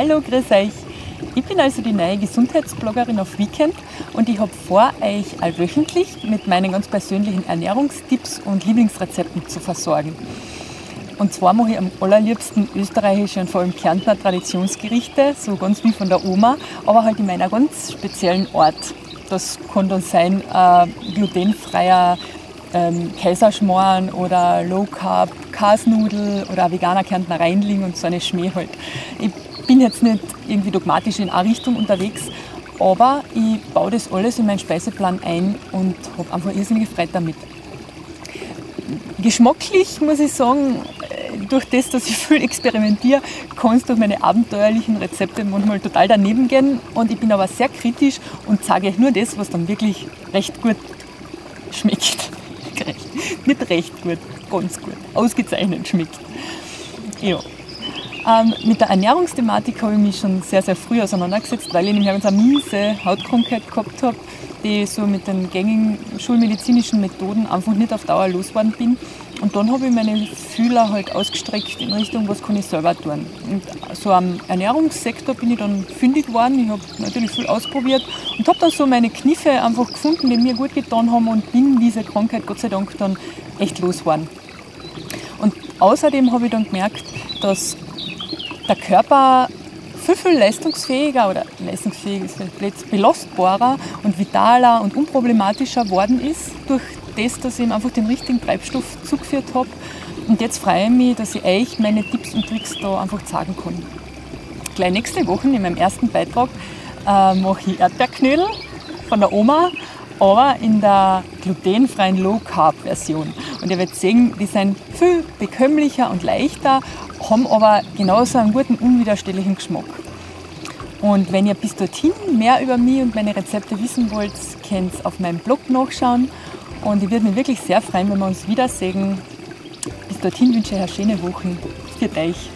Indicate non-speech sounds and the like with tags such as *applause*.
Hallo, grüß euch. Ich bin also die neue Gesundheitsbloggerin auf Weekend und ich habe vor, euch allwöchentlich mit meinen ganz persönlichen Ernährungstipps und Lieblingsrezepten zu versorgen. Und zwar mache ich am allerliebsten österreichische und vor allem Kärntner Traditionsgerichte, so ganz wie von der Oma, aber halt in meiner ganz speziellen Art. Das kann dann sein äh, glutenfreier ähm, Kaiserschmarrn oder Low Carb Kasnudel oder veganer Kärntner Reinling und so eine Schmäh halt. Ich bin jetzt nicht irgendwie dogmatisch in eine Richtung unterwegs, aber ich baue das alles in meinen Speiseplan ein und habe einfach irrsinnige Freude damit. Geschmacklich muss ich sagen, durch das, dass ich *laughs* viel experimentiere, kann es durch meine abenteuerlichen Rezepte manchmal total daneben gehen. Und ich bin aber sehr kritisch und sage nur das, was dann wirklich recht gut schmeckt. *laughs* Nicht recht gut, ganz gut, ausgezeichnet schmeckt. Ja. Ähm, mit der Ernährungsthematik habe ich mich schon sehr, sehr früh auseinandergesetzt, weil ich nämlich eine miese Hautkrankheit gehabt habe, die ich so mit den gängigen schulmedizinischen Methoden einfach nicht auf Dauer losgeworden bin. Und dann habe ich meine Fühler halt ausgestreckt in Richtung, was kann ich selber tun. Und so am Ernährungssektor bin ich dann fündig geworden. Ich habe natürlich viel ausprobiert und habe dann so meine Kniffe einfach gefunden, die mir gut getan haben und bin diese Krankheit Gott sei Dank dann echt losgeworden. Und außerdem habe ich dann gemerkt, dass der Körper viel, viel leistungsfähiger oder leistungsfähig ist vielleicht belastbarer und vitaler und unproblematischer geworden ist durch das, dass ich ihm einfach den richtigen Treibstoff zugeführt habe. Und jetzt freue ich mich, dass ich euch meine Tipps und Tricks da einfach zeigen kann. Gleich nächste Woche in meinem ersten Beitrag äh, mache ich Erdbeerknödel von der Oma, aber in der glutenfreien Low Carb Version. Und ihr werdet sehen, die sind viel bekömmlicher und leichter, haben aber genauso einen guten, unwiderstehlichen Geschmack. Und wenn ihr bis dorthin mehr über mich und meine Rezepte wissen wollt, könnt ihr auf meinem Blog nachschauen. Und ich würde mich wirklich sehr freuen, wenn wir uns wiedersehen. Bis dorthin wünsche ich euch schöne Wochen. Für euch.